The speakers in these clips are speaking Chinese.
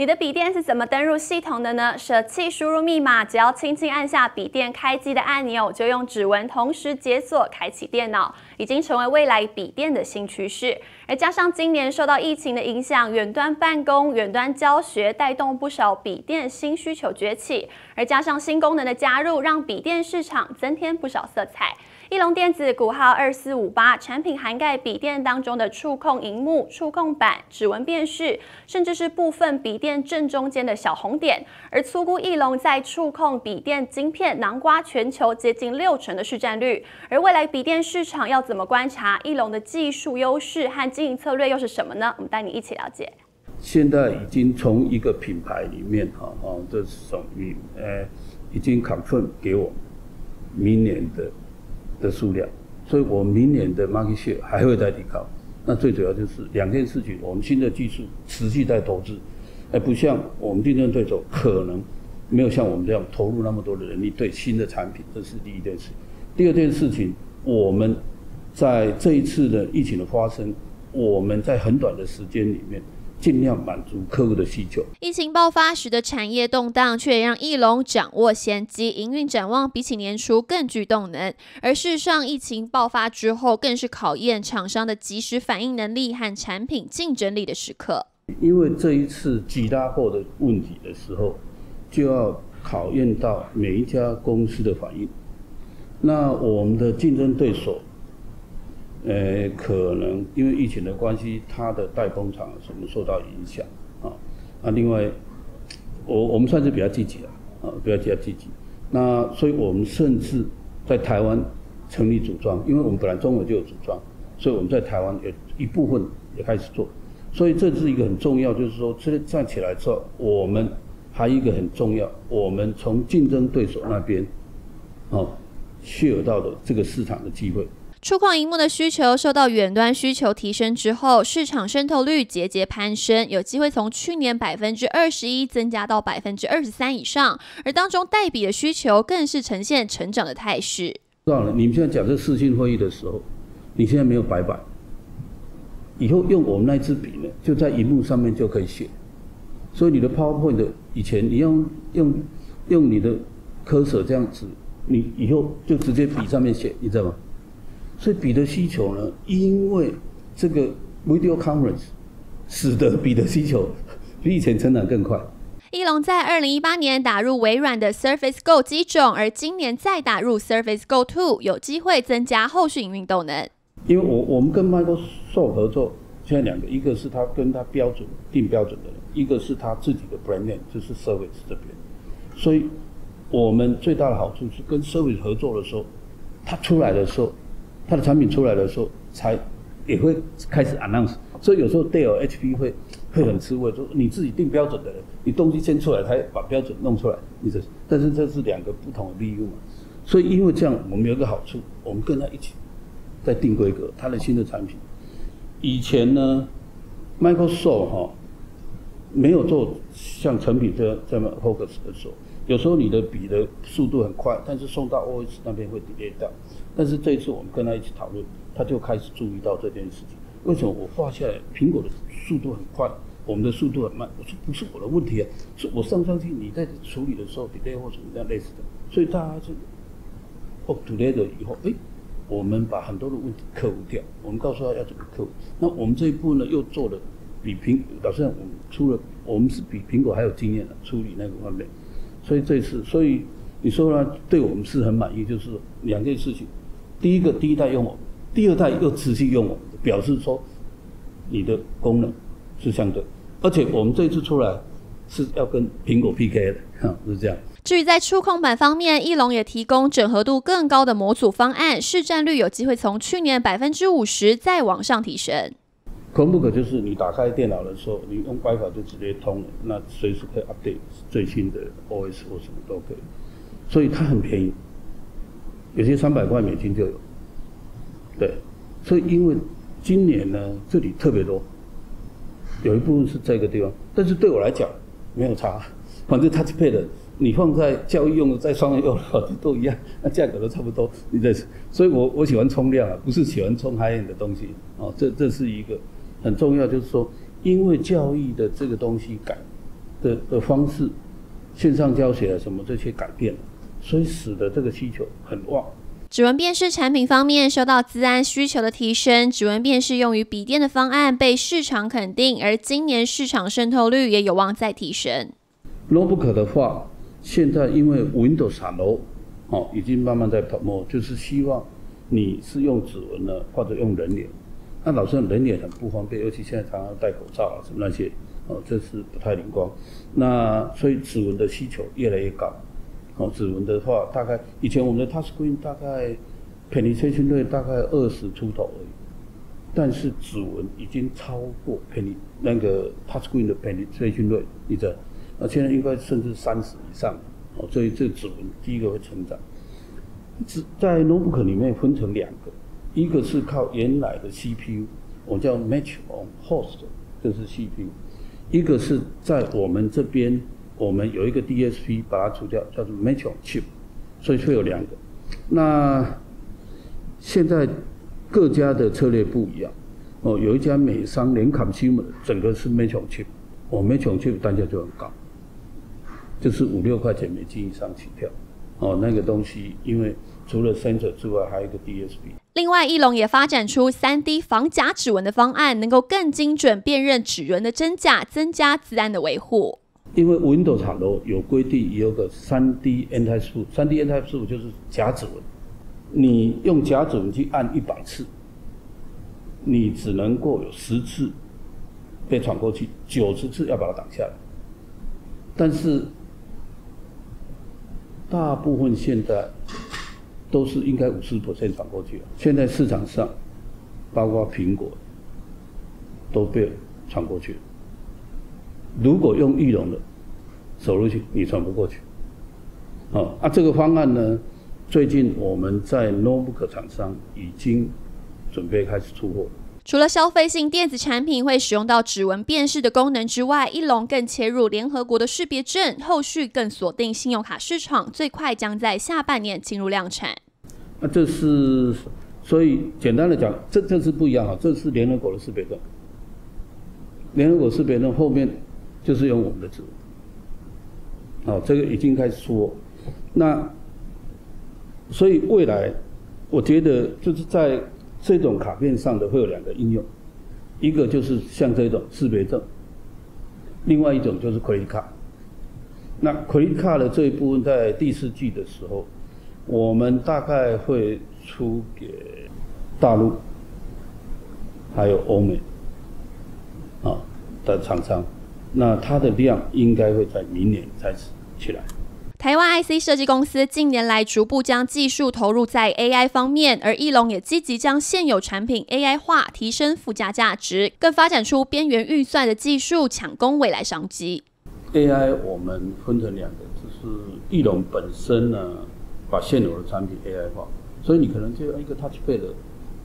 你的笔电是怎么登入系统的呢？舍弃输入密码，只要轻轻按下笔电开机的按钮，就用指纹同时解锁开启电脑，已经成为未来笔电的新趋势。而加上今年受到疫情的影响，远端办公、远端教学，带动不少笔电新需求崛起。而加上新功能的加入，让笔电市场增添不少色彩。翼龙电子股号二四五八，产品涵盖笔电当中的触控荧幕、触控板、指纹辨识，甚至是部分笔电正中间的小红点。而粗估翼龙在触控笔电晶片囊瓜全球接近六成的市占率。而未来笔电市场要怎么观察翼龙的技术优势和经营策略又是什么呢？我们带你一起了解。现在已经从一个品牌里面，哈哈，这属于呃，已经 confirm 给我明年的。的数量，所以我明年的 market share 还会再提高。那最主要就是两件事情，我们新的技术持续在投资，而不像我们竞争对手可能没有像我们这样投入那么多的人力对新的产品，这是第一件事。第二件事情，我们在这一次的疫情的发生，我们在很短的时间里面。尽量满足客户的需求。疫情爆发时的产业动荡，却让翼龙掌握先机，营运展望比起年初更具动能。而事实上，疫情爆发之后，更是考验厂商的及时反应能力和产品竞争力的时刻。因为这一次挤拉货的问题的时候，就要考验到每一家公司的反应。那我们的竞争对手。呃，可能因为疫情的关系，它的代工厂什么受到影响啊？那另外，我我们算是比较积极的啊，比较比较积极。那所以我们甚至在台湾成立组装，因为我们本来中国就有组装，所以我们在台湾也一部分也开始做。所以这是一个很重要，就是说，这站起来之后，我们还有一个很重要，我们从竞争对手那边哦，取得到的这个市场的机会。触控荧幕的需求受到远端需求提升之后，市场渗透率节节攀升，有机会从去年百分之二十一增加到百分之二十三以上。而当中代笔的需求更是呈现成长的态势。算了，你们现在讲这视讯会议的时候，你现在没有白板，以后用我们那支笔呢，就在荧幕上面就可以写。所以你的 PowerPoint 以前你用用用你的 cursor 这样子，你以后就直接笔上面写，你知道吗？所以笔的需求呢，因为这个 video conference 使得笔的需求比以前成长更快。翼龙在二零一八年打入微软的 Surface Go 机种，而今年再打入 Surface Go Two，有机会增加后续营运动能。因为我我们跟 Microsoft 合作，现在两个，一个是他跟他标准定标准的人，一个是他自己的 brand name，就是 Surface 这边。所以我们最大的好处是跟 Surface 合作的时候，它出来的时候。它的产品出来的时候，才也会开始 announce，所以有时候 Dell、HP 会会很吃味，说你自己定标准的人，你东西先出来，才把标准弄出来，你这，但是这是两个不同的利益嘛，所以因为这样，我们有一个好处，我们跟他一起在定规格，他的新的产品，以前呢，Microsoft 哈没有做像成品这样这么 focus 的时候。有时候你的笔的速度很快，但是送到 OS 那边会 delay 掉。但是这一次我们跟他一起讨论，他就开始注意到这件事情。为什么我画下来苹果的速度很快，我们的速度很慢？我说不是我的问题啊，是我上上去你在处理的时候 delay 或什么样类似的。所以大家就 up to date 以后，哎，我们把很多的问题克服掉。我们告诉他要怎么克服。那我们这一步呢，又做了比苹，老实讲，我们出了，我们是比苹果还有经验的处理那个方面。所以这次，所以你说呢？对我们是很满意，就是两件事情。第一个，第一代用我；第二代又持续用我，表示说你的功能是相对。而且我们这次出来是要跟苹果 PK 的，哈，是这样。至于在触控板方面，翼龙也提供整合度更高的模组方案，市占率有机会从去年百分之五十再往上提升。Chromebook 就是你打开电脑的时候，你用 WiFi 就直接通了，那随时可以 update 最新的 OS 或什么都可以，所以它很便宜，有些三百块美金就有。对，所以因为今年呢，这里特别多，有一部分是这个地方，但是对我来讲没有差，反正 TouchPad 你放在教育用的，在商业用的都一样，那价格都差不多。你在，所以我我喜欢冲量啊，不是喜欢冲 high 点的东西哦，这这是一个。很重要，就是说，因为教育的这个东西改，的的方式，线上教学啊什么这些改变了，所以使得这个需求很旺。指纹辨识产品方面，受到资安需求的提升，指纹辨识用于笔电的方案被市场肯定，而今年市场渗透率也有望再提升。Notebook 的话，现在因为 Windows 产楼，哦，已经慢慢在 promo，就是希望你是用指纹呢，或者用人脸。那老实说，人脸很不方便，尤其现在常常戴口罩啊什么那些，哦，这是不太灵光。那所以指纹的需求越来越高。哦，指纹的话，大概以前我们的 touchscreen 大概 penetration 率大概二十出头而已，但是指纹已经超过 pen 那个 touchscreen 的 penetration 率，你知道？那现在应该甚至三十以上。哦，所以这指纹第一个会成长。指在 notebook 里面分成两个，一个是靠原来的 CPU，我叫 match on host，这是 CPU；一个是在我们这边。我们有一个 DSP 把它除掉，叫做 m a t r o Chip，所以会有两个。那现在各家的策略不一样。哦，有一家美商连 Consumer 整个是 m a t r o Chip，哦 m a t r o Chip 单价就很高，就是五六块钱美金以上起跳。哦，那个东西因为除了 Sensor 之外，还有一个 DSP。另外，翼龙也发展出 3D 防假指纹的方案，能够更精准辨认指纹的真假，增加自安的维护。因为 Windows 厂楼有规定，有个 3D Anti-Spoof，3D Anti-Spoof 就是假指纹。你用假指纹去按一百次，你只能够有十次被闯过去，九十次要把它挡下来。但是大部分现在都是应该五十多线传过去了。现在市场上，包括苹果都被传过去了。如果用玉龙的走路去，你传不过去。哦，啊，这个方案呢，最近我们在 notebook 厂商已经准备开始出货。除了消费性电子产品会使用到指纹辨识的功能之外，一龙更切入联合国的识别证，后续更锁定信用卡市场，最快将在下半年进入量产。那这是，所以简单的讲，这这是不一样啊，这是联合国的识别证。联合国识别证后面。就是用我们的指纹，好，这个已经开始说。那所以未来，我觉得就是在这种卡片上的会有两个应用，一个就是像这种识别证，另外一种就是 credit card。那 credit card 的这一部分在第四季的时候，我们大概会出给大陆还有欧美啊的厂商。那它的量应该会在明年开始起来。台湾 IC 设计公司近年来逐步将技术投入在 AI 方面，而翼龙也积极将现有产品 AI 化，提升附加价值，更发展出边缘运算的技术，抢攻未来商机。AI 我们分成两个，就是翼龙本身呢，把现有的产品 AI 化，所以你可能就一个 TouchPad。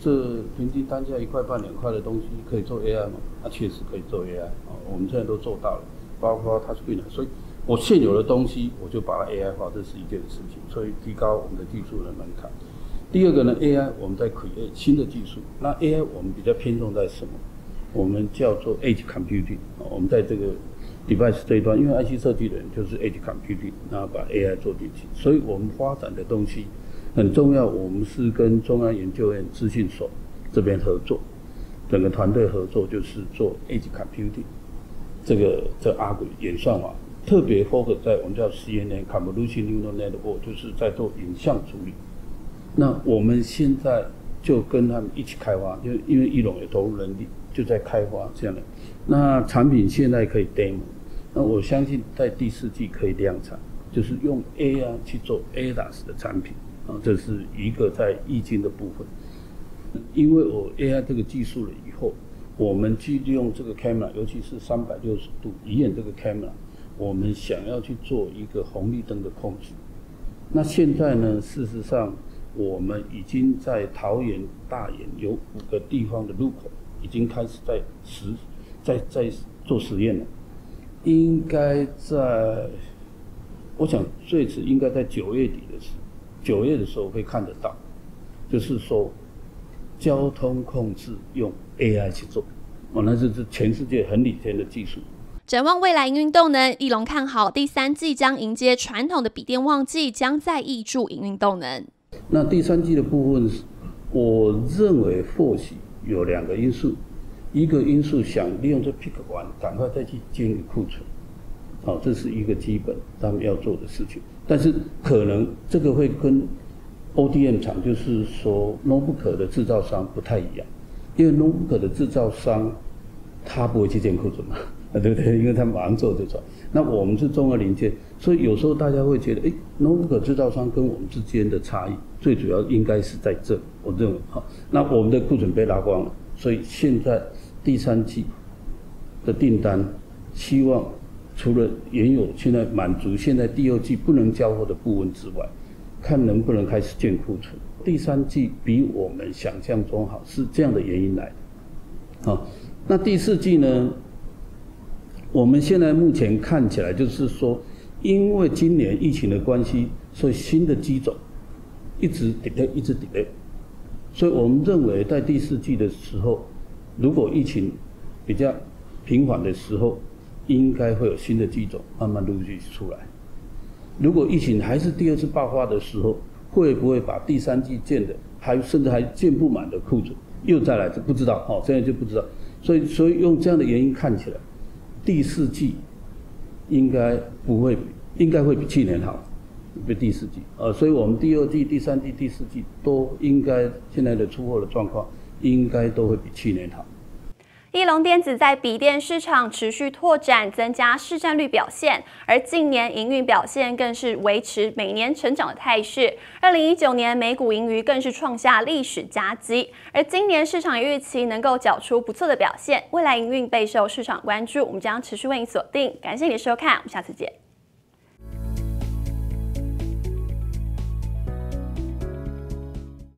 这平均单价一块半两块的东西可以做 AI 吗？那确实可以做 AI 啊，我们现在都做到了，包括 Touchscreen，所以我现有的东西我就把它 AI 化，这是一件事情，所以提高我们的技术的门槛。第二个呢，AI 我们在 create 新的技术，那 AI 我们比较偏重在什么？我们叫做 Edge Computing 啊，我们在这个 device 这一端，因为 IC 设计的人就是 Edge Computing，然后把 AI 做进去，所以我们发展的东西。很重要，我们是跟中央研究院资讯所这边合作，整个团队合作就是做 Edge Computing，这个这阿鬼演算法，特别 focus 在我们叫 CNN Convolution Neural Network，就是在做影像处理。那我们现在就跟他们一起开发，因为因为翼龙有投入人力，就在开发这样的。那产品现在可以 demo，那我相信在第四季可以量产，就是用 AI 去做 ADAS 的产品。啊，这是一个在易经的部分。因为我 AI 这个技术了以后，我们去利用这个 camera，尤其是三百六十度一眼这个 camera，我们想要去做一个红绿灯的控制。那现在呢，事实上我们已经在桃园、大园有五个地方的路口已经开始在实在在做实验了。应该在，我想最迟应该在九月底的时候。九月的时候会看得到，就是说交通控制用 AI 去做，哦，那是是全世界很领先的技术。展望未来营运动能，翼龙看好第三季将迎接传统的笔电旺季，将再挹注营运动能。那第三季的部分，我认为或许有两个因素，一个因素想利用这 pick 完，赶快再去清理库存，好，这是一个基本他们要做的事情。但是可能这个会跟 ODM 厂，就是说 notebook 的制造商不太一样，因为 notebook 的制造商他不会去建库存嘛。对不对？因为他马上做这种，那我们是中二零件，所以有时候大家会觉得，哎，notebook 制造商跟我们之间的差异，最主要应该是在这。我认为，哈，那我们的库存被拉光了，所以现在第三季的订单，希望除了原有现在满足现在第二季不能交货的部分之外，看能不能开始建库存。第三季比我们想象中好，是这样的原因来的。好，那第四季呢？我们现在目前看起来就是说，因为今年疫情的关系，所以新的机种一直 delay，一直 delay，所以我们认为在第四季的时候，如果疫情比较平缓的时候，应该会有新的机种慢慢陆续出来。如果疫情还是第二次爆发的时候，会不会把第三季建的还甚至还建不满的库存又再来？这不知道，哦，现在就不知道。所以，所以用这样的原因看起来。第四季应该不会，应该会比去年好，比第四季。呃，所以我们第二季、第三季、第四季都应该现在的出货的状况，应该都会比去年好。翼龙电子在笔电市场持续拓展，增加市占率表现，而近年营运表现更是维持每年成长的态势。二零一九年每股盈余更是创下历史佳绩，而今年市场预期能够缴出不错的表现，未来营运备受市场关注，我们将持续为你锁定。感谢你的收看，我们下次见。